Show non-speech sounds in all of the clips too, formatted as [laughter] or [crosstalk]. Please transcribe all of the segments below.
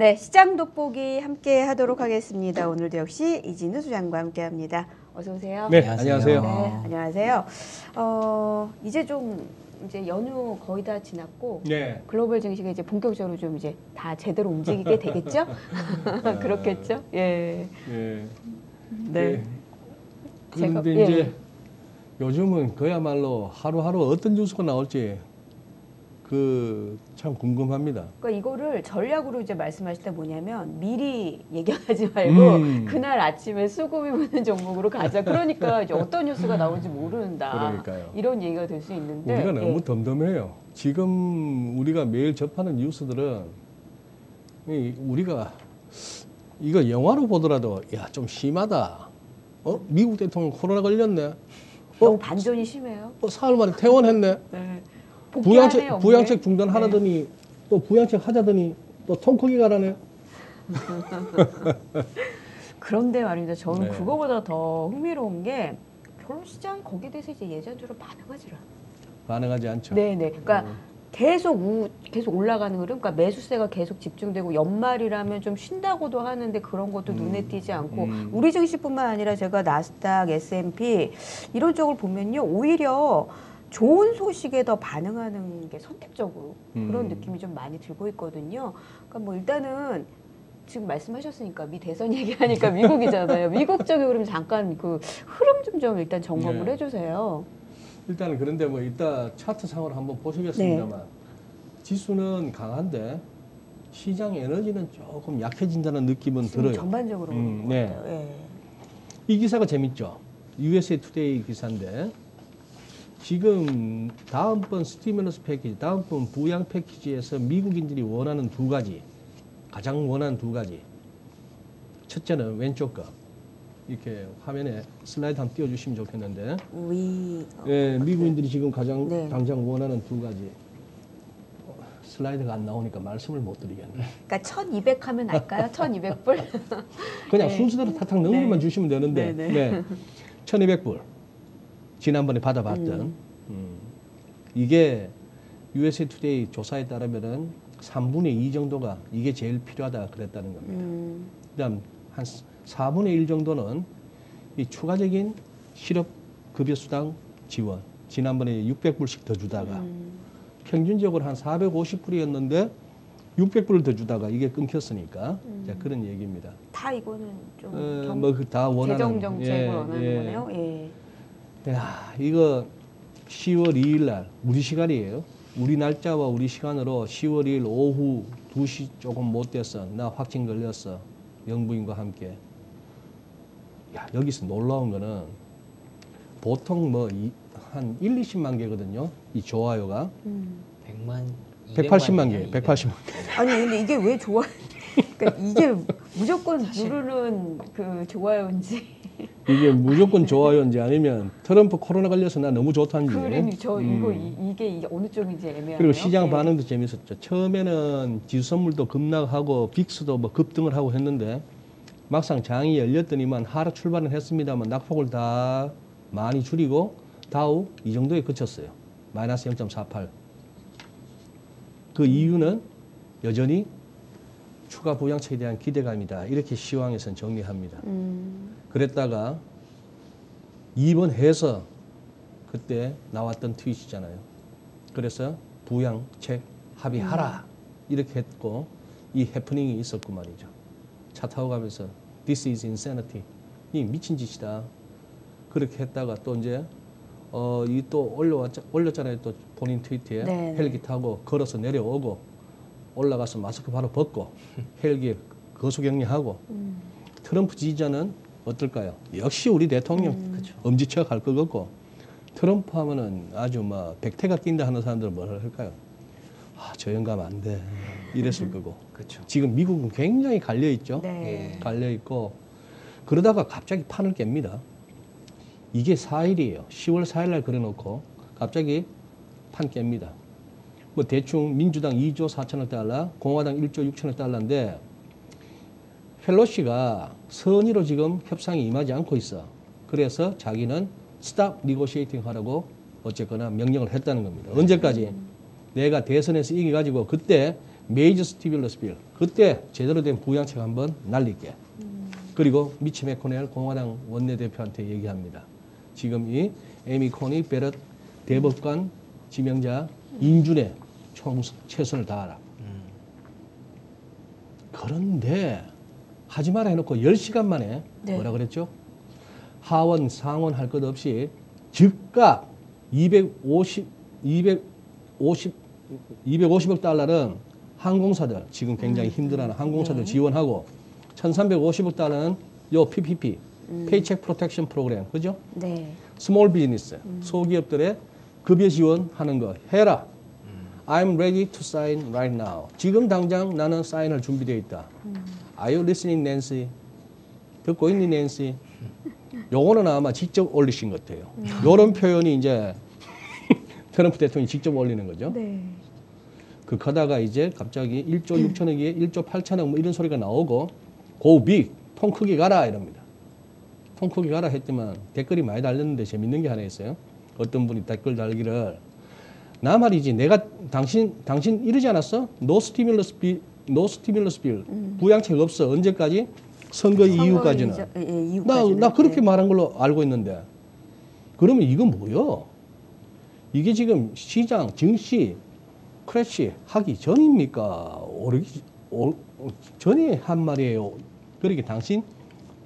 네, 시장 돋보기 함께 하도록 하겠습니다. 오늘도 역시 이진우 소장과 함께 합니다. 어서 오세요. 네, 안녕하세요. 안녕하세요. 네, 안녕하세요. 어, 이제 좀 이제 연휴 거의 다 지났고 네. 글로벌 증시가 이제 본격적으로 좀 이제 다 제대로 움직이게 되겠죠? [laughs] [laughs] 그렇겠죠? 예. 예. 네. 그런데 제가- 이제 예. 요즘은 그야말로 하루하루 어떤 뉴스가 나올지 그 참 궁금합니다. 그러니까 이거를 전략으로 이제 말씀하실 때 뭐냐면 미리 얘기하지 말고 음. 그날 아침에 수급이 붙는 종목으로 가자. 그러니까 [laughs] 이제 어떤 뉴스가 나올지 모른다. 그러니까요. 이런 얘기가 될 수 있는데 우리가 너무 예. 덤덤해요. 지금 우리가 매일 접하는 뉴스들은 이 우리가 이거 영화로 보더라도 야 좀 심하다. 어 미국 대통령 코로나 걸렸네. 너무 반전이 심해요. 어 사흘 만에 퇴원했네. 네. 부양책 복귀하네요, 부양책. 중단하라더니 또 부양책 하자더니 또 통크기 가라네. [laughs] 그런데 말입니다. 저는 네. 그거보다 더 흥미로운 게 시장이 거기에 대해서 이제 예전처럼 반응하지 않아요. 반응하지 않죠. 네네. 그러니까 음. 계속 우, 계속 올라가는 흐름, 그러니까 매수세가 계속 집중되고 연말이라면 좀 쉰다고도 하는데 그런 것도 눈에 띄지 않고 음. 우리 증시뿐만 아니라 제가 나스닥, S&P 이런 쪽을 보면요 오히려 좋은 소식에 더 반응하는 게 선택적으로 그런 음. 느낌이 좀 많이 들고 있거든요. 그러니까 뭐 일단은 지금 말씀하셨으니까 미 대선 [laughs] 얘기하니까 미국이잖아요. 미국 쪽에 그럼 잠깐 그 흐름 좀 좀 일단 점검을 네. 해주세요. 일단은 그런데 뭐 이따 차트 상으로 한번 보시겠습니다만 네. 지수는 강한데 시장 에너지는 조금 약해진다는 느낌은 들어요. 전반적으로 음, 네. 예. 이 기사가 재밌죠. USA 투데이 기사인데 지금 다음번 stimulus package, 다음번 부양 패키지에서 미국인들이 원하는 두 가지, 가장 원하는 두 가지. 첫째는 왼쪽 거. 이렇게 화면에 슬라이드 한번 띄워주시면 좋겠는데, 위 어, 예, 미국인들이 지금 가장 네. 당장 원하는 두 가지. 어, 슬라이드가 안 나오니까 말씀을 못 드리겠네. 그러니까 1,200 하면 알까요? 1,200불? 그냥 [laughs] 네. 순서대로 탁탁 넘기만 네. 주시면 되는데 네, 네, 1200불 지난번에 받아봤던 음. 음. 이게 USA 투데이 조사에 따르면은 3분의 2 정도가 이게 제일 필요하다 그랬다는 겁니다. 음, 그다음 한 4분의 1 정도는 이 추가적인 실업 급여 수당 지원 지난번에 600불씩 더 주다가 음. 평균적으로 한 450불이었는데 600불을 더 주다가 이게 끊겼으니까 음. 자, 그런 얘기입니다. 다 이거는 좀 어, 경- 뭐다 원하는 재정 정책을 예, 원하는 예. 거네요. 예. 야, 이거 10월 2일 날 우리 시간이에요. 우리 날짜와 우리 시간으로 10월 2일 오후 2시 조금 못 됐어. 나 확진 걸렸어. 영부인과 함께. 야, 여기서 놀라운 거는 보통 뭐 한 1, 20만 개거든요. 이 좋아요가 음. 100만 180만 개, 180만 개. 아니 근데 이게 왜 좋아? 그러니까 이게 무조건 누르는 그 좋아요인지 이게 무조건 좋아요인지 아니면 트럼프 코로나 걸려서 나 너무 좋다는지. 그러니 저 이거 음. 이, 이게 어느 쪽인지 애매하네요. 그리고 시장 예. 반응도 재밌었죠. 처음에는 지수 선물도 급락하고 빅스도 뭐 급등을 하고 했는데 막상 장이 열렸더니만 하락 출발은 했습니다만 낙폭을 다 많이 줄이고 다우 이 정도에 그쳤어요. 마이너스 0.48. 그 이유는 여전히 추가 부양책에 대한 기대감이다. 이렇게 시황에서는 정리합니다. 음. 그랬다가 이번 해서 그때 나왔던 트윗이잖아요. 그래서 부양책 합의하라 이렇게 했고 이 해프닝이 있었고 말이죠. 차 타고 가면서 This is insanity. 이 미친 짓이다. 그렇게 했다가 또 이제 어, 이 또 올려왔 올렸잖아요. 또 본인 트위터에 네네. 헬기 타고 걸어서 내려오고 올라가서 마스크 바로 벗고 [laughs] 헬기에 거수격리하고 음. 트럼프 지지자는 어떨까요? 역시 우리 대통령 엄지척 할 것 같고 트럼프 하면은 아주 뭐 백태가 낀다 하는 사람들은 뭐라 할까요? 아, 저 영감 안 돼. 이랬을 거고. 그렇죠. 지금 미국은 굉장히 갈려 있죠. 네. 갈려 있고 그러다가 갑자기 판을 깹니다. 이게 4일이에요. 10월 4일 날 그려놓고 갑자기 판 깹니다. 뭐 대충 민주당 2조 4천억 달러, 공화당 1조 6천억 달러인데 펠로시가 선의로 지금 협상에 임하지 않고 있어. 그래서 자기는 stop negotiating 하라고 어쨌거나 명령을 했다는 겁니다. 언제까지? 내가 대선에서 이겨가지고 그때 major stimulus bill 그때 제대로 된 부양책 한번 날릴게. 그리고 미치 매코널 공화당 원내대표한테 얘기합니다. 지금 이 에이미 코니 배럿 대법관 지명자 인준에 총 최선을 다하라. 그런데 하지 마라 해놓고 10시간 만에 네. 뭐라 그랬죠? 하원, 상원 할 것 없이 즉각 250, 250, 250억 달러는 항공사들 지금 굉장히 힘들어하는 항공사들 네. 지원하고 1,350억 달러는 요 PPP, Paycheck Protection Program, 그죠? 네. small business, 소기업들의 급여 지원하는 거 해라. I'm ready to sign right now. 지금 당장 나는 사인할 준비되어 있다. Are you listening, Nancy? 듣고 있니, Nancy? 요거는 아마 직접 올리신 것 같아요. 요런 표현이 이제 [laughs] 트럼프 대통령이 직접 올리는 거죠. 네. 그 가다가 이제 갑자기 1조 6천억에 1조 8천억 뭐 이런 소리가 나오고 big, 통 크게 가라 이럽니다. 통 크게 가라 했지만 댓글이 많이 달렸는데 재밌는 게 하나 있어요. 어떤 분이 댓글 달기를 나 말이지 내가 당신 당신 이러지 않았어? No stimulus bill. 부양책 없어. 언제까지? 선거 이후까지는. 선거 이전- 예, 나. 나 그렇게 네. 말한 걸로 알고 있는데. 그러면 이건 뭐요? 이게 지금 시장, 증시, crash 하기 전입니까? 오르기, 오, 전에 한 말이에요. 그러게 당신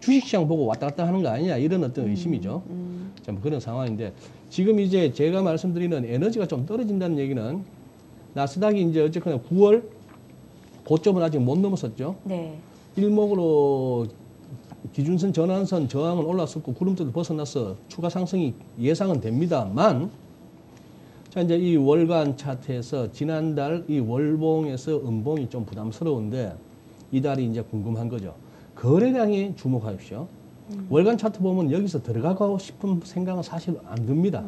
주식시장 보고 왔다 갔다 하는 거 아니냐 이런 어떤 의심이죠. 음, 참 그런 상황인데 지금 이제 제가 말씀드리는 에너지가 좀 떨어진다는 얘기는 나스닥이 이제 어쨌거나 9월 고점은 아직 못 넘었었죠. 네. 일목으로 기준선 전환선 저항은 올랐었고 구름대도 벗어나서 추가 상승이 예상은 됩니다만 자 이제 이 월간 차트에서 지난달 이 월봉에서 음봉이 좀 부담스러운데 이달이 이제 궁금한 거죠. 거래량에 주목하십시오. 월간 차트 보면 여기서 들어가고 싶은 생각은 사실 안 듭니다.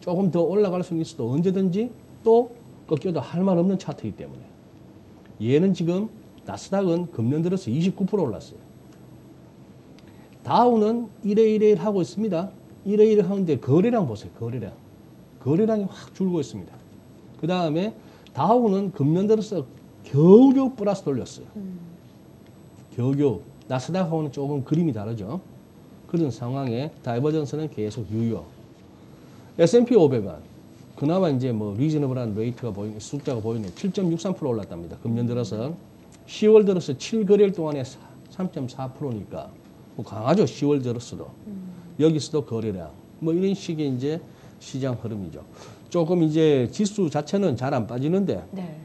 조금 더 올라갈 수는 있어도 언제든지 또 꺾여도 할 말 없는 차트이기 때문에 얘는 지금 나스닥은 금년 들어서 29% 올랐어요. 다우는 1회 1회 하고 있습니다. 1회 1회 하는데 거래량 보세요. 거래량. 거래량이 확 줄고 있습니다. 그 다음에 다우는 금년 들어서 겨우겨우 플러스 돌렸어요. 겨우겨우. 나스닥하고는 조금 그림이 다르죠. 그런 상황에 divergence는 계속 유효. S&P 500은 그나마 이제 뭐 reasonable한 rate가 보이는 숫자가 보이네. 7.63% 올랐답니다. 금년 들어서 10월 들어서 7거래일 동안에 3.4%니까 뭐 강하죠. 10월 들어서도 여기서도 거래량 뭐 이런 식의 이제 시장 흐름이죠. 조금 이제 지수 자체는 잘 안 빠지는데 네.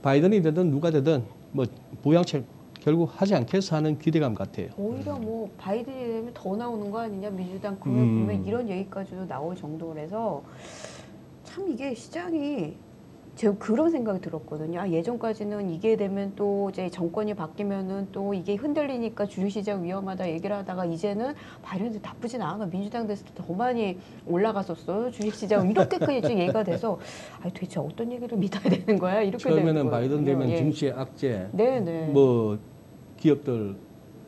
바이든이 되든 누가 되든 뭐 부양책 결국 하지 않겠어 하는 기대감 같아요. 오히려 뭐 바이든이 되면 더 나오는 거 아니냐 민주당 금액 음. 보면 이런 얘기까지도 나올 정도라서 참 이게 시장이 제가 그런 생각이 들었거든요. 아, 예전까지는 이게 되면 또 이제 정권이 바뀌면은 또 이게 흔들리니까 주식시장 위험하다 얘기를 하다가 이제는 바이든도 나쁘진 않아. 민주당 됐을 때 더 많이 올라갔었어요. 주식시장 이렇게까지 얘기가 돼서 아 도대체 어떤 얘기를 [laughs] 믿어야 되는 거야? 이렇게 처음에는 바이든 되면. 예. 증시의 악재, 네네. 뭐 기업들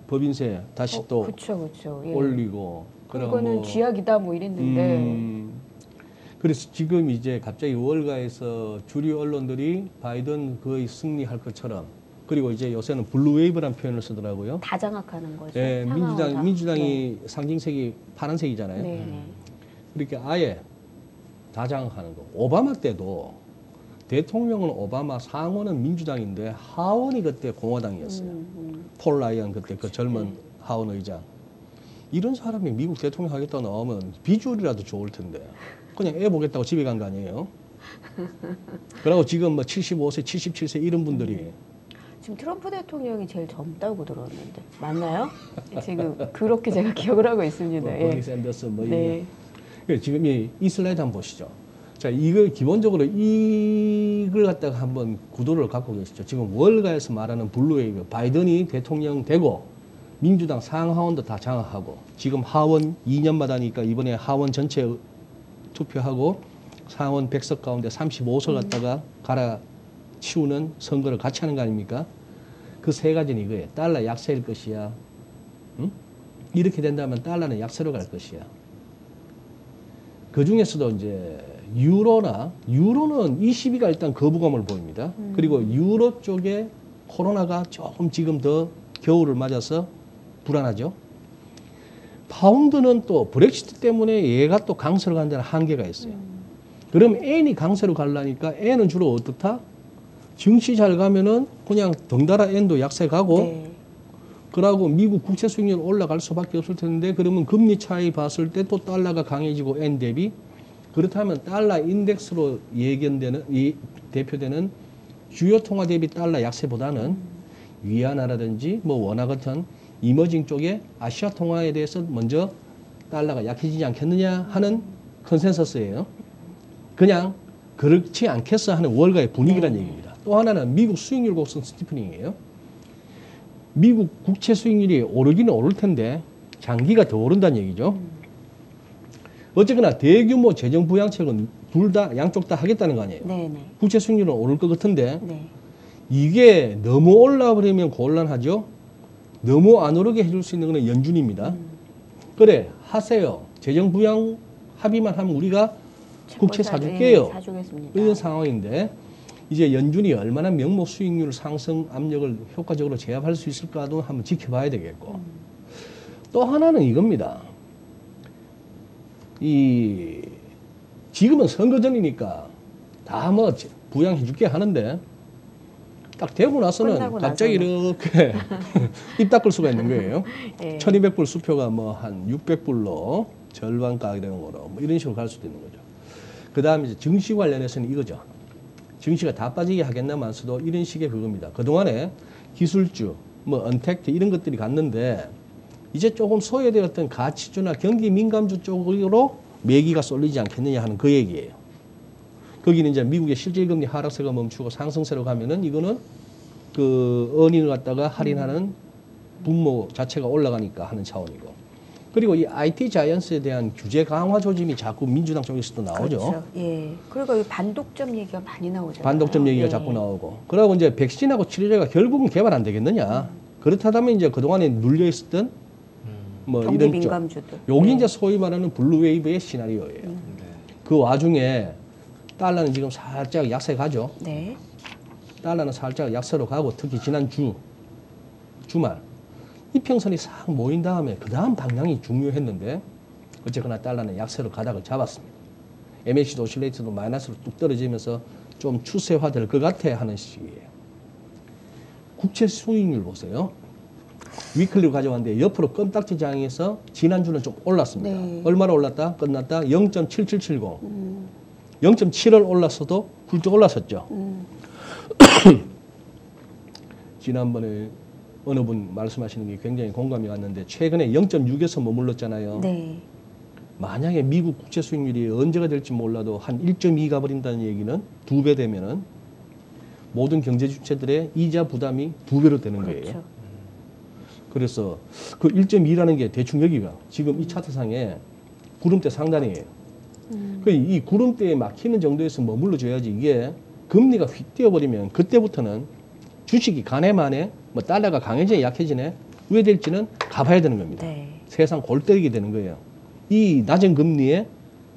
법인세 다시 또 그렇죠, 그렇죠. 예. 올리고 그리고 그거는 뭐 쥐약이다 뭐 이랬는데 음, 그래서 지금 이제 갑자기 월가에서 주류 언론들이 바이든 거의 승리할 것처럼 그리고 이제 요새는 blue wave라는 표현을 쓰더라고요. 다 장악하는 거죠. 예, 상하원 다. 민주당 민주당이 상징색이 파란색이잖아요. 네. 네. 그렇게 아예 다 장악하는 거. 오바마 때도 대통령은 오바마, 상원은 민주당인데 하원이 그때 공화당이었어요. 음, 음. 폴 라이언 그때 그 젊은 네. 하원 의장. 이런 사람이 미국 대통령 하겠다 나오면 비주얼이라도 좋을 텐데 그냥 애 보겠다고 집에 간 거 아니에요? 그리고 지금 뭐 75세, 77세 이런 분들이 지금 트럼프 대통령이 제일 젊다고 들었는데 맞나요? 지금 그렇게 제가 [laughs] 기억을 하고 있습니다. 뭐 예. 버니 샌더스 뭐 네. 이게 지금 이, 이 슬라이드 한번 보시죠. 자, 이걸 기본적으로 이걸 갖다가 한번 구도를 갖고 계시죠. 지금 월가에서 말하는 blue wave, 바이든이 대통령 되고 민주당 상하원도 다 장악하고 지금 하원 2년마다니까 이번에 하원 전체 투표하고 상원 100석 가운데 35석 갖다가 갈아치우는 선거를 같이 하는 거 아닙니까? 그 세 가지는 이거예요. 달러 약세일 것이야. 응? 이렇게 된다면 달러는 약세로 갈 것이야. 그 중에서도 이제 유로나 유로는 ECB가 일단 거부감을 보입니다. 그리고 유로 쪽에 코로나가 조금 지금 더 겨울을 맞아서 불안하죠. 파운드는 또 브렉시트 때문에 얘가 또 강세로 가는 데는 한계가 있어요. 그럼 N이 강세로 가려니까 N은 주로 어떻다? 증시 잘 가면은 그냥 덩달아 N도 약세 가고 네. 그러고 미국 국채 수익률 올라갈 수밖에 없을 텐데 그러면 금리 차이 봤을 때 또 달러가 강해지고 N 대비 그렇다면 달러 인덱스로 예견되는 이 대표되는 주요 통화 대비 달러 약세보다는 위안화라든지 뭐 원화 같은 이머징 쪽에 아시아 통화에 대해서 먼저 달러가 약해지지 않겠느냐 하는 컨센서스예요. 그냥 그렇지 않겠어 하는 월가의 분위기란 얘기입니다. 또 하나는 미국 수익률 곡선 스티프닝이에요. 미국 국채 수익률이 오르기는 오를 텐데 장기가 더 오른다는 얘기죠. 어쨌거나 대규모 재정 부양책은 둘 다 양쪽 다 하겠다는 거 아니에요. 네, 네. 국채 수익률은 오를 것 같은데 네. 이게 너무 올라 버리면 곤란하죠. 너무 안 오르게 해줄 수 있는 거는 연준입니다. 그래 하세요. 재정 부양 합의만 하면 우리가 국채 사- 사줄게요. 네. 이런 상황인데 이제 연준이 얼마나 명목 수익률 상승 압력을 효과적으로 제압할 수 있을까도 한번 지켜봐야 되겠고 또 하나는 이겁니다. 이 지금은 선거 전이니까 다 뭐 부양해 줄게 하는데 딱 되고 나서는 갑자기 나서는. 이렇게 [laughs] 입 닦을 수가 있는 거예요. 네. 1200불 수표가 뭐 한 600불로 절반 가격으로 뭐 이런 식으로 갈 수도 있는 거죠. 그 다음에 이제 증시 관련해서는 이거죠. 증시가 다 빠지게 하겠나만서도 이런 식의 그겁니다. 그동안에 기술주, 뭐 언택트 이런 것들이 갔는데 이제 조금 소외되었던 가치주나 경기 민감주 쪽으로 매기가 쏠리지 않겠느냐 하는 그 얘기예요. 거기는 이제 미국의 실질금리 하락세가 멈추고 상승세로 가면은 이거는 그 은인을 갖다가 할인하는 분모 자체가 올라가니까 하는 차원이고. 그리고 이 IT 자이언스에 대한 규제 강화 조짐이 자꾸 민주당 쪽에서도 나오죠. 그렇죠. 예. 그리고 이 반독점 얘기가 많이 나오잖아요. 반독점 얘기가 예. 자꾸 나오고. 그러고 이제 백신하고 치료제가 결국은 개발 안 되겠느냐. 그렇다면 이제 그동안에 눌려 있었던 뭐 경기 이런 쪽. 민감주들. 여기 네. 이제 소위 말하는 블루웨이브의 시나리오예요. 네. 그 와중에 달러는 지금 살짝 약세 가죠. 네. 달러는 살짝 약세로 가고 특히 지난 주 주말 이평선이 싹 모인 다음에 그 다음 방향이 중요했는데 어쨌거나 달러는 약세로 가닥을 잡았습니다. MACD 오실레이트도 마이너스로 뚝 떨어지면서 좀 추세화될 것 같아 하는 시기예요. 국채 수익률 보세요. 위클리로 가져왔는데 옆으로 껌딱지 장에서 지난주는 좀 올랐습니다. 네. 얼마나 올랐다? 끝났다? 0.7770. 음, 0.7을 올랐어도 훌쩍 올랐었죠. 음. [coughs] 지난번에 어느 분 말씀하시는 게 굉장히 공감이 갔는데 최근에 0.6에서 머물렀잖아요. 네. 만약에 미국 국채 수익률이 언제가 될지 몰라도 한 1.2 가버린다는 얘기는 두 배 되면은 모든 경제 주체들의 이자 부담이 두 배로 되는 거예요. 그렇죠. 그래서 그 1.2라는 게 대충 여기가 지금 이 차트상에 구름대 상단이에요. 음. 그이 구름대에 막히는 정도에서 머물러 줘야지 이게 금리가 휙 뛰어버리면 그때부터는 주식이 가네만에 뭐 달러가 강해지네 약해지네 왜 될지는 가봐야 되는 겁니다. 네. 세상 골 때리게 되는 거예요. 이 낮은 금리에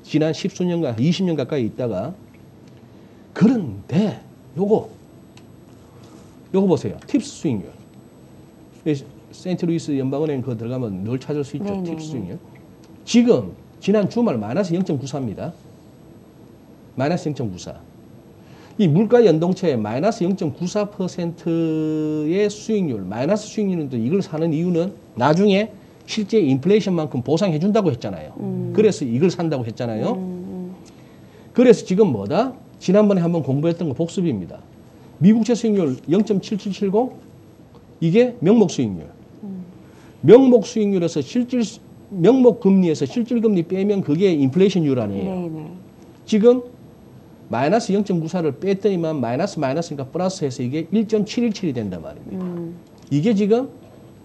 지난 십수년간 20년 가까이 있다가 그런데 요거 요거 보세요. 팁스 수익률. 이 세인트루이스 연방은행 그거 들어가면 늘 찾을 수 있죠. 네네네. TIPS 수익률. 지금 지난 주말 마이너스 0.94입니다. 마이너스 0.94. 이 물가 연동채에 마이너스 0.94%의 수익률, 마이너스 수익률은 또 이걸 사는 이유는 나중에 실제 인플레이션만큼 보상해 준다고 했잖아요. 음. 그래서 이걸 산다고 했잖아요. 음, 그래서 지금 뭐다? 지난번에 한번 공부했던 거 복습입니다. 미국채 수익률 0.7770 이게 명목 수익률. 음. 명목 수익률에서 실질 수- 명목 금리에서 실질 금리 빼면 그게 인플레이션율 아니에요. 네, 네. 지금 마이너스 0.94를 뺐더니만 마이너스 마이너스니까 플러스해서 이게 1.717이 된단 말입니다. 음. 이게 지금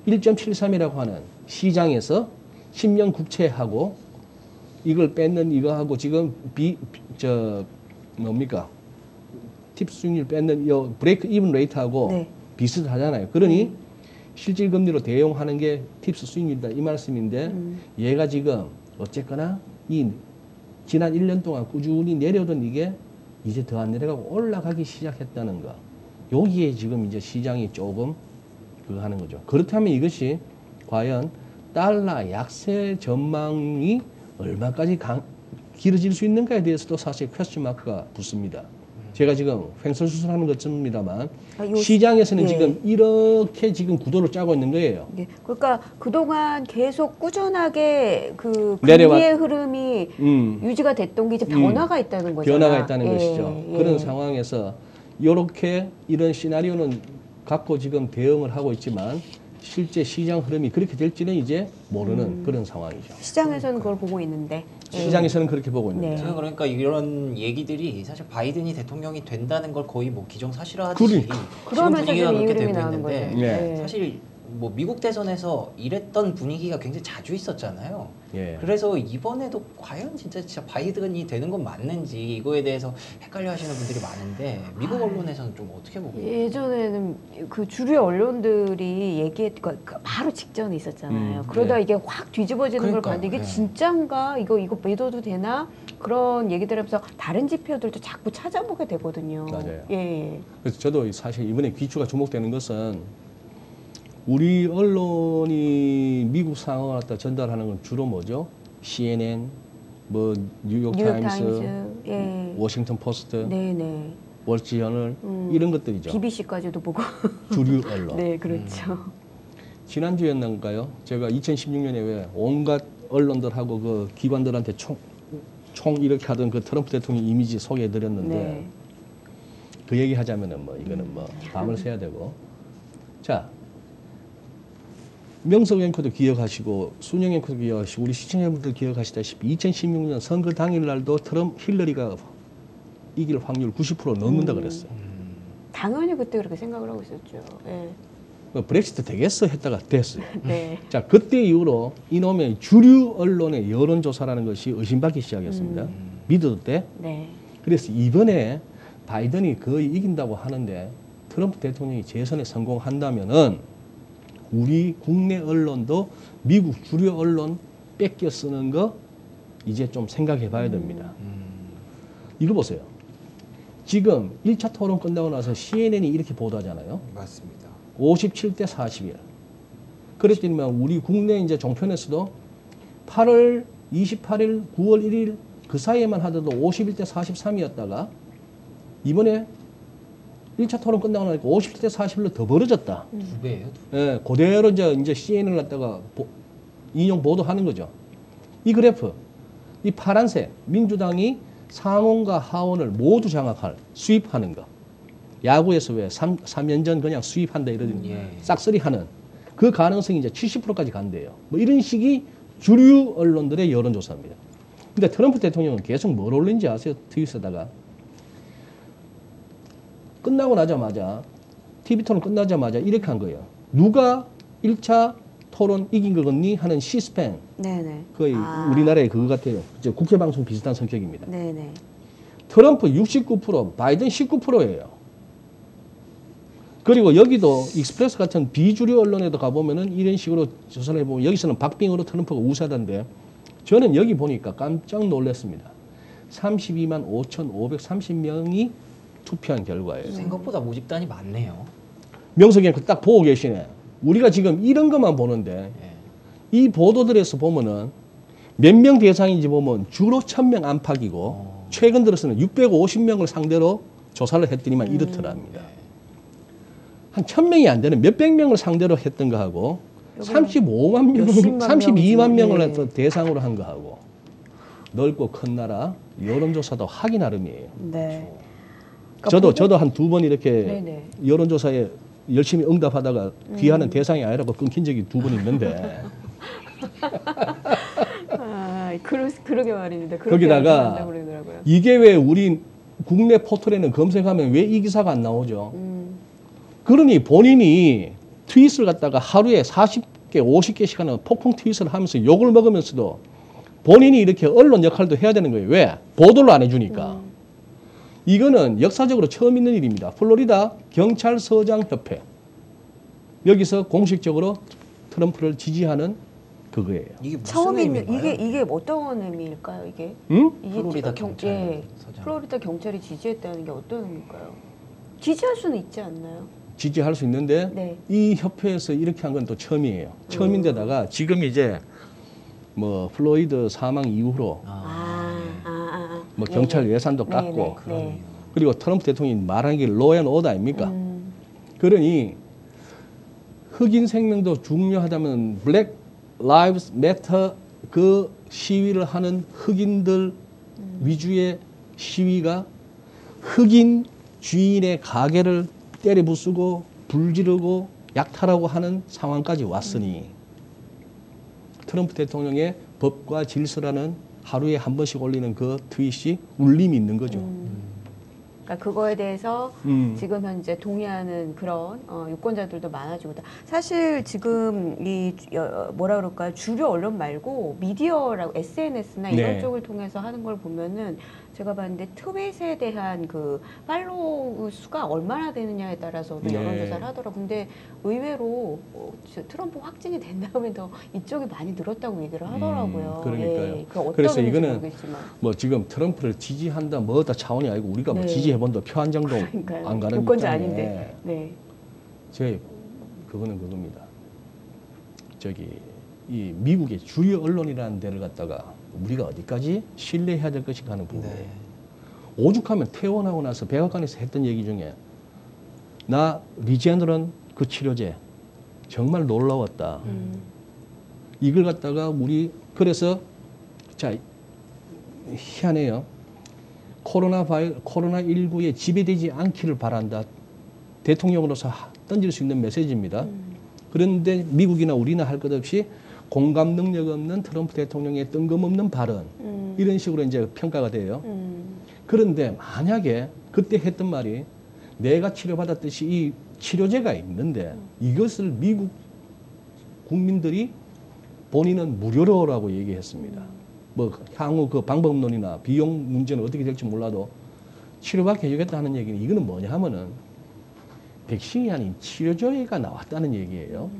1.73이라고 하는 시장에서 10년 국채하고 이걸 뺏는 이거하고 지금 비 저 뭡니까 팁 수익률 뺏는 이 브레이크 이븐 레이트하고 네. 비슷하잖아요. 그러니 실질 금리로 대용하는 게 팁스 수익률이다 이 말씀인데 음. 얘가 지금 어쨌거나 이 지난 1년 동안 꾸준히 내려오던 이게 이제 더 안 내려가고 올라가기 시작했다는 거. 여기에 지금 이제 시장이 조금 그거 하는 거죠. 그렇다면 이것이 과연 달러 약세 전망이 얼마까지 강, 길어질 수 있는가에 대해서도 사실 퀘스천 마크가 붙습니다. 제가 지금 횡설수설하는 것쯤입니다만 아, 요- 시장에서는 예. 지금 이렇게 지금 구도를 짜고 있는 거예요. 예, 그러니까 그동안 계속 꾸준하게 그 내려왔- 금리의 흐름이 음. 유지가 됐던 게 이제 음. 변화가 있다는 거잖아요. 변화가 있다는 예, 것이죠. 예. 그런 상황에서 이렇게 이런 시나리오는 갖고 지금 대응을 하고 있지만 실제 시장 흐름이 그렇게 될지는 이제 모르는 음. 그런 상황이죠. 시장에서는 그걸 보고 있는데 예. 시장에서는 그렇게 보고 있는 네. 제가 그러니까 이런 얘기들이 사실 바이든이 대통령이 된다는 걸 거의 뭐 기정사실화하듯이 그러니까. 지금 그러면서 분위기가 지금 이 그렇게 흐름이 되고 나오는 있는데 거죠. 네. 예. 사실 뭐 미국 대선에서 이랬던 분위기가 굉장히 자주 있었잖아요. 예. 그래서 이번에도 과연 진짜 진짜 바이든이 되는 건 맞는지 이거에 대해서 헷갈려 하시는 분들이 많은데 미국 언론에서는 좀 어떻게 보고? 예전에는 그 주류 언론들이 얘기했 그 바로 직전에 있었잖아요. 음, 그러다 네. 이게 확 뒤집어지는 걸 그러니까요. 봤는데 이게 네. 진짠가 이거 이거 믿어도 되나 그런 얘기들 하면서 다른 지표들도 자꾸 찾아보게 되거든요. 맞아요. 예. 그래서 저도 사실 이번에 귀추가 주목되는 것은 우리 언론이 미국 상황을 갖다 전달하는 건 주로 뭐죠? CNN, 뭐 뉴욕 타임스, 예. 워싱턴 포스트, 네네. 월스트리트저널 음. 이런 것들이죠. BBC까지도 보고. [laughs] 주류 언론. 네, 그렇죠. 지난주였는가요? 제가 2016년에 왜 온갖 언론들하고 그 기관들한테 총, 총 이렇게 하던 그 트럼프 대통령 이미지 소개해 드렸는데 네. 그 얘기 하자면은 뭐 이거는 뭐 밤을 새야 되고 자 명석 앵커도 기억하시고 순영 앵커도 기억하시고 우리 시청자분들 기억하시다시피 2016년 선거 당일날도 트럼프 힐러리가 이길 확률 90% 넘는다 그랬어요. 당연히 그때 그렇게 생각을 하고 있었죠. 예. 그 브렉시트 되겠어 했다가 됐어요. [laughs] 네. 자 그때 이후로 이놈의 주류 언론의 여론조사라는 것이 의심받기 시작했습니다. 믿어도 돼? 네. 그래서 이번에 바이든이 거의 이긴다고 하는데 트럼프 대통령이 재선에 성공한다면은 우리 국내 언론도 미국 주류 언론 뺏겨 쓰는 거 이제 좀 생각해 봐야 됩니다. 이거 보세요. 지금 1차 토론 끝나고 나서 CNN이 이렇게 보도하잖아요. 맞습니다. 57대 41. 그랬더니 우리 국내 이제 종편에서도 8월 28일, 9월 1일 그 사이에만 하더라도 51대 43이었다가 이번에 1차 토론 끝나고 나니까 57대 41로 더 벌어졌다. 두 배예요. 두 예, 그대로 이제, 이제 CNN을 갖다가 보- 인용 보도하는 거죠. 이 그래프, 이 파란색, 민주당이 상원과 하원을 모두 장악할, 수입하는 거. 야구에서 왜 3, 삼년전 그냥 수입한다 이러더니 예. 싹쓸이 하는 그 가능성이 이제 70%까지 간대요. 뭐 이런 식이 주류 언론들의 여론조사입니다. 근데 트럼프 대통령은 계속 뭘 올린지 아세요? 트윗에다가. 끝나고 나자마자, TV 토론 끝나자마자 이렇게 한 거예요. 누가 1차 토론 이긴 거겠니? 하는 C-SPAN. 네네. 거의 아. 우리나라의 그거 같아요. 이제 국회 방송 비슷한 성격입니다. 네네. 트럼프 69%, 바이든 19%예요. 그리고 여기도 익스프레스 같은 비주류 언론에도 가보면은 이런 식으로 조사를 해보면 여기서는 박빙으로 트럼프가 우세하던데 저는 여기 보니까 깜짝 놀랐습니다. 32만 5,530명이 투표한 결과예요. 생각보다 모집단이 많네요. 명석이 딱 보고 계시네. 우리가 지금 이런 것만 보는데 예. 이 보도들에서 보면은 몇 명 대상인지 보면 주로 1000명 안팎이고 어. 최근 들어서는 650명을 상대로 조사를 했더니만 이렇더랍니다. 한 1000명이 안 되는 몇백 명을 상대로 했던 거하고 여기는 35만 명, 몇십만 32만 명이지. 명을 예. 해서 대상으로 한 거하고 넓고 큰 나라 여론조사도 하기 나름이에요. 네. 그 러니까 저도 보고- 저도 한 두 번 이렇게 네네. 여론조사에 열심히 응답하다가 음. 귀하는 대상이 아니라고 끊긴 적이 두 번 있는데 [laughs] 아, 그러, 그러게 말입니다. 거기다가. 이게 왜 우리 국내 포털에는 검색하면 왜 이 기사가 안 나오죠? 음, 그러니 본인이 트윗을 갖다가 하루에 40개, 50개씩 하는 폭풍 트윗을 하면서 욕을 먹으면서도 본인이 이렇게 언론 역할도 해야 되는 거예요. 왜? 보도를 안 해주니까. 음. 이거는 역사적으로 처음 있는 일입니다. 플로리다 경찰서장 협회. 여기서 공식적으로 트럼프를 지지하는 그거예요. 이게 무슨 처음 있는 의미인가요? 이게 이게 어떤 의미일까요? 이게 응? 이게 플로리다 경- 경찰 예. 플로리다 경찰이 지지했다는 게 어떤 의미일까요? 지지할 수는 있지 않나요? 지지할 수 있는데 네. 이 협회에서 이렇게 한 건 또 처음이에요. 처음인데다가 지금 이제 뭐 플로이드 사망 이후로 아. 뭐 네, 경찰 네. 예산도 네, 깎고 네. 네. 그리고 트럼프 대통령이 말한 게 law and order 아닙니까? 음, 그러니 흑인 생명도 중요하다면 Black Lives Matter 그 시위를 하는 흑인들 위주의 시위가 흑인 주인의 가게를 때려 부수고 불지르고 약탈하고 하는 상황까지 왔으니 트럼프 대통령의 법과 질서라는 하루에 한 번씩 올리는 그 트윗이 울림이 있는 거죠. 그러니까 그거에 대해서 음. 지금 현재 동의하는 그런 어, 유권자들도 많아지고 있다. 사실 지금 이 여- 뭐라 그럴까요? 주류 언론 말고 미디어라고 SNS나 이런 네. 쪽을 통해서 하는 걸 보면은 제가 봤는데 트윗에 대한 그 팔로우 수가 얼마나 되느냐에 따라서 도 네. 여론조사를 하더라고. 근데 의외로 어, 저 트럼프 확진이 된 다음에 더 이쪽이 많이 늘었다고 얘기를 하더라고요. 음, 그러니까요. 예, 그 그래서 이거는 모르겠지만. 뭐 지금 트럼프를 지지한다 뭐다 차원이 아니고 우리가 뭐 네. 지지해본도 표한 장도 그러니까요. 안 가는 유권자 아닌데. 네. 제 그거는 그겁니다. 저기 이 미국의 주요 언론이라는 데를 갖다가 우리가 어디까지 신뢰해야 될 것인가 하는 부분이에요. 네. 오죽하면 퇴원하고 나서 백악관에서 했던 얘기 중에 나 Regeneron 그 치료제 정말 놀라웠다. 음. 이걸 갖다가 우리 그래서 자 희한해요. 코로나 바이 코로나 19에 지배되지 않기를 바란다. 대통령으로서 하- 던질 수 있는 메시지입니다. 그런데 미국이나 우리나 할 것 없이 공감 능력 없는 트럼프 대통령의 뜬금없는 발언 음. 이런 식으로 이제 평가가 돼요. 음. 그런데 만약에 그때 했던 말이 내가 치료받았듯이 이 치료제가 있는데 이것을 미국 국민들이 본인은 무료로라고 얘기했습니다. 뭐 향후 그 방법론이나 비용 문제는 어떻게 될지 몰라도 치료받게 해주겠다는 얘기는 이거는 뭐냐 하면은 백신이 아닌 치료제가 나왔다는 얘기예요.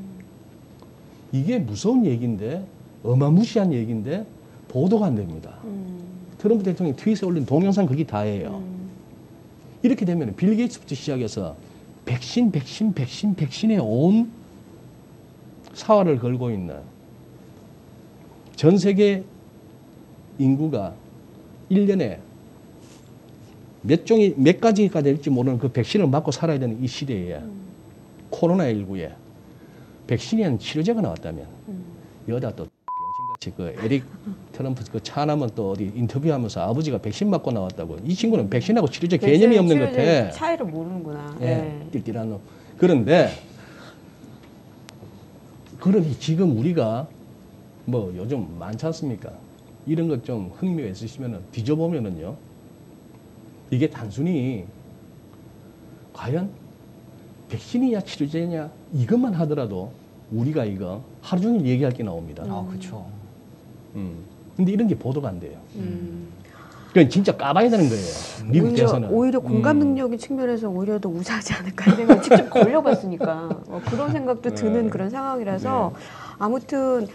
이게 무서운 얘기인데 어마무시한 얘기인데 보도가 안 됩니다. 음. 트럼프 대통령이 트윗에 올린 동영상 그게 다예요. 음. 이렇게 되면 빌 게이츠부터 시작해서 백신, 백신, 백신, 백신에 온 사활을 걸고 있는 전 세계 인구가 1년에 몇 종이, 몇 가지가 될지 모르는 그 백신을 맞고 살아야 되는 이 시대에 코로나19에 백신이 아닌 치료제가 나왔다면 음. 여자 또 병신같이 그 에릭 트럼프 그 차남은 또 어디 인터뷰하면서 아버지가 백신 맞고 나왔다고 이 친구는 백신하고 치료제 개념이 백신, 없는 것 같아. 차이를 모르는구나. 예, 네. 띨띨한 놈. 그런데 그러니 지금 우리가 뭐 요즘 많지 않습니까? 이런 것 좀 흥미가 있으시면은 뒤져보면은요. 이게 단순히 과연 백신이냐 치료제냐 이것만 하더라도 우리가 이거 하루 종일 얘기할 게 나옵니다. 아, 그렇죠. 음. 근데 이런 게 보도가 안 돼요. 음. 그건 진짜 까봐야 되는 거예요. 미국 오히려, 대선은. 오히려 공감 음. 능력인 측면에서 오히려 더 우세하지 않을까 생각 직접 걸려봤으니까 [laughs] 어, 그런 생각도 네. 드는 그런 상황이라서 아무튼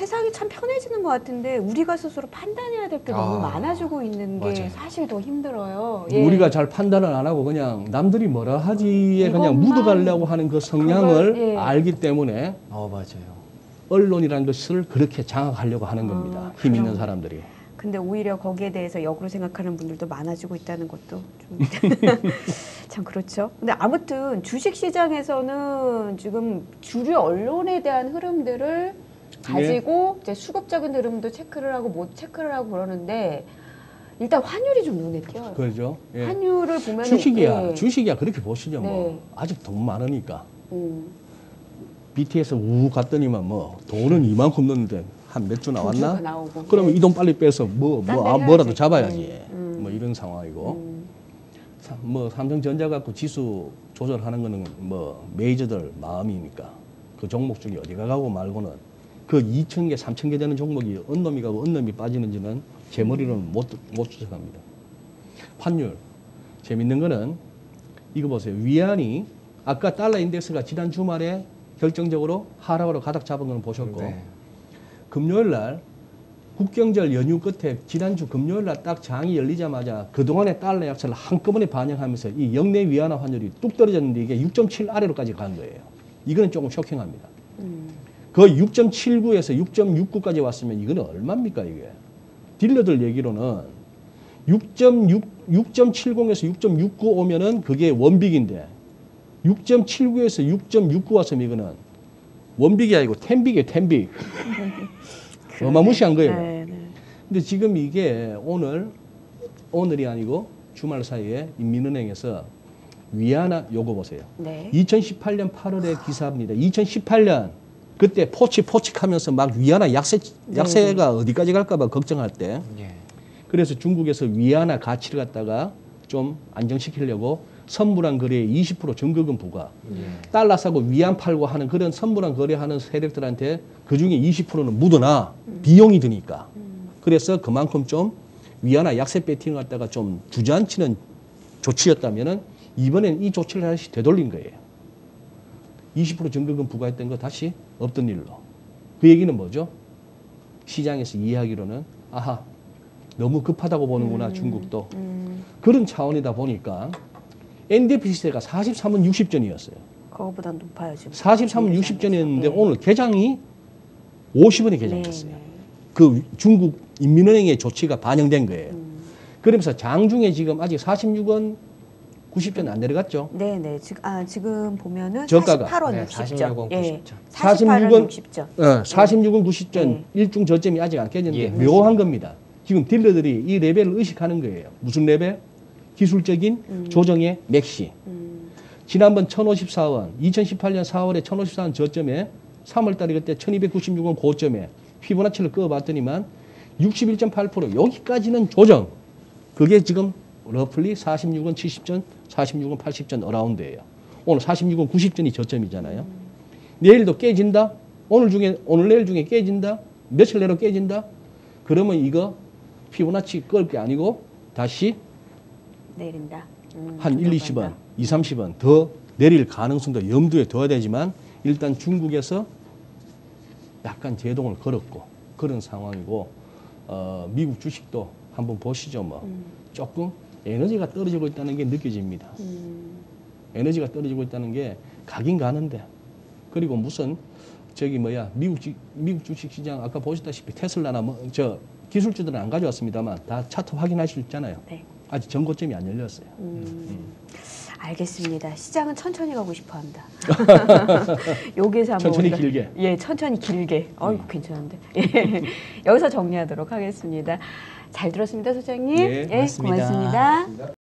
세상이 참 편해지는 것 같은데 우리가 스스로 판단해야 될 게 너무 아, 많아지고 있는 게 맞아요. 사실 더 힘들어요. 예. 우리가 잘 판단을 안 하고 그냥 남들이 뭐라 하지에 그냥 이것만 묻어가려고 하는 그 성향을 그걸, 예. 알기 때문에 어, 맞아요. 언론이라는 것을 그렇게 장악하려고 하는 아, 겁니다. 힘 있는. 사람들이. 근데 오히려 거기에 대해서 역으로 생각하는 분들도 많아지고 있다는 것도 좀 [laughs] 참 그렇죠. 근데 아무튼 주식 시장에서는 지금 주류 언론에 대한 흐름들을 가지고 이제 수급적인 흐름도 체크를 하고 못 체크를 하고 그러는데 일단 환율이 좀 눈에 띄어요. 그렇죠? 예. 환율을 보면 주식이야. 주식이야. 그렇게 보시죠. 뭐. 네. 아직 돈 많으니까. 음, BTS 우 갔더니만 뭐 돈은 이만큼 넣는데 한 몇 주 나왔나? 나오고. 그러면 네. 이돈 빨리 빼서 뭐, 딴 뭐, 데 아, 뭐라도. 잡아야지. 음, 음. 뭐 이런 상황이고. 음, 사- 뭐 삼성전자 갖고 지수 조절하는 거는 뭐 메이저들 마음이니까 그 종목 중에 어디가 가고 말고는 그 2천 개, 3천 개 되는 종목이 어느 놈이 가고 어느 놈이 빠지는지는 제 머리로는 못, 못 추적합니다. 환율. 재밌는 거는 이거 보세요. 위안이 아까 달러 인덱스가 지난 주말에 결정적으로 하락으로 가닥 잡은 거는 보셨고 네. 금요일 날 국경절 연휴 끝에 지난주 금요일 날 딱 장이 열리자마자 그동안의 달러 약세를 한꺼번에 반영하면서 이 영내 위안화 환율이 뚝 떨어졌는데 이게 6.7 아래로까지 간 거예요. 이거는 조금 쇼킹합니다. 음. 그 6.79에서 6.69까지 왔으면 이거는 얼마입니까 이게? 딜러들 얘기로는 6.6 6.70에서 6.69 오면은 그게 원빅인데 6.79에서 6.69 왔으면 이거는 원빅이 아니고 텐빅이에요, 텐빅. [laughs] 어마무시한 거예요. 네, 네. 근데 지금 이게 오늘 오늘이 아니고 주말 사이에 이 민은행에서 위안화 요거 보세요. 네. 2018년 8월의 기사입니다. 2018년 그때 포치 포칙하면서 막 위안화 약세 약세가 어디까지 갈까봐 걱정할 때. 예. 그래서 중국에서 위안화 가치를 갖다가 좀 안정시키려고 선물한 거래에 20% 증거금 부과. 예. 달러 사고 위안 팔고 하는 그런 선물한 거래하는 세력들한테 그 중에 20%는 묻어놔. 비용이 드니까. 그래서 그만큼 좀 위안화 약세 배팅을 갖다가 좀 주저앉히는 조치였다면은 이번엔 이 조치를 다시 되돌린 거예요. 20% 증거금 부과했던 거 다시 없던 일로. 그 얘기는 뭐죠? 시장에서 이해하기로는 아하 너무 급하다고 보는구나 중국도 음, 그런 차원이다 보니까 NDF 시세가 43원 60전이었어요. 그거보다 높아요 지금. 43원 60전이었는데 오늘 개장이 50원에 개장했어요. 네, 네. 그 중국 인민은행의 조치가 반영된 거예요. 음. 그러면서 장중에 지금 아직 46원 90전 안 내려갔죠. 네, 네. 지금 아 지금 보면은 저가가. 48원 네, 60전. 46원 예. 90전. 48원 46원 60전. 어, 46원 90전 네. 일중 저점이 아직 안 깨졌는데 예. 묘한 겁니다. 지금 딜러들이 이 레벨을 의식하는 거예요. 무슨 레벨? 기술적인 음. 조정의 맥시멈. 지난번 1054원, 2018년 4월에 1054원 저점에 3월 달에 그때 1296원 고점에 피보나치를 그어봤더니만 61.8% 여기까지는 조정. 그게 지금 roughly 46원 70전, 46원 80전 around예요. 오늘 46원 90전이 저점이잖아요. 내일도 깨진다? 오늘 중에 오늘 내일 중에 깨진다? 며칠 내로 깨진다? 그러면 이거 피보나치 끌 게 아니고 다시 내린다. 음, 한 1, 20원, 들어간다. 2, 30원 더 내릴 가능성도 염두에 둬야 되지만 일단 중국에서 약간 제동을 걸었고 그런 상황이고 어, 미국 주식도 한번 보시죠 뭐 음. 조금 에너지가 떨어지고 있다는 게 느껴집니다. 음. 에너지가 떨어지고 있다는 게 가긴 가는데 그리고 무슨 저기 뭐야 미국 지, 미국 주식 시장 아까 보셨다시피 테슬라나 뭐 저 기술주들은 안 가져왔습니다만 다 차트 확인하실 수 있잖아요. 네. 아직 전고점이 안 열렸어요. 음. 알겠습니다. 시장은 천천히 가고 싶어 한다. [laughs] 여기서 한번 천천히 길게. 음. 예, 천천히 길게. 어이구 괜찮은데. [laughs] 예. 여기서 정리하도록 하겠습니다. 잘 들었습니다, 소장님. 예, 예, 고맙습니다. 고맙습니다.